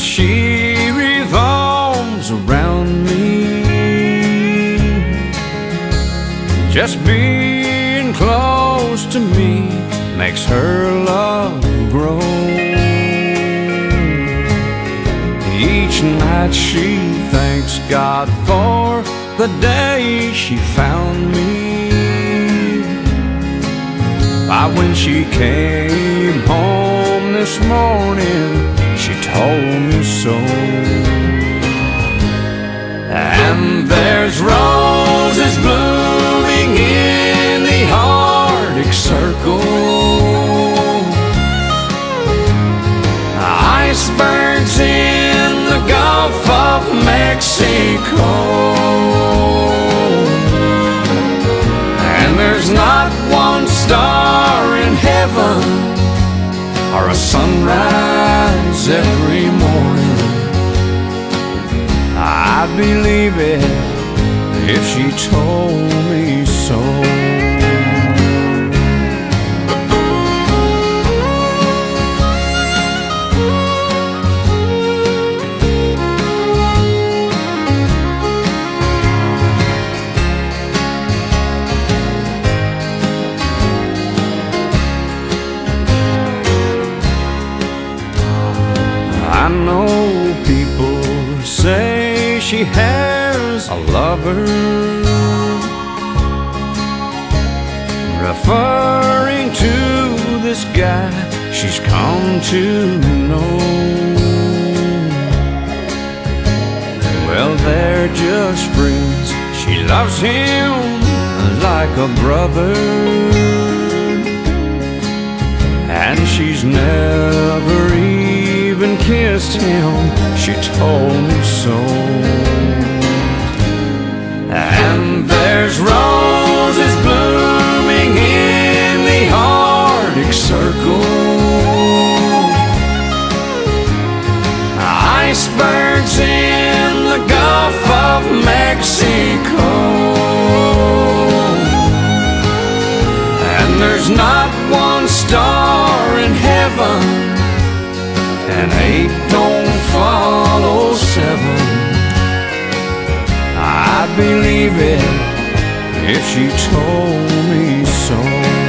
she revolves around me. Just being close to me makes her love grow. Each night she thanks God for the day she found me. Why, when she came home this morning, she told me so. And there's roses blooming in the Arctic Circle. Icebergs in the Gulf of Mexico. And there's not one star in heaven or a sunrise every morning. I'd believe it if she told me so. Know people say she has a lover, referring to this guy she's come to know. Well, they're just friends. She loves him like a brother. And she's never kissed him, she told me so. And there's roses blooming in the Arctic Circle. Icebergs in the Gulf of Mexico. And there's not and eight don't follow seven. I'd believe it if she told me so.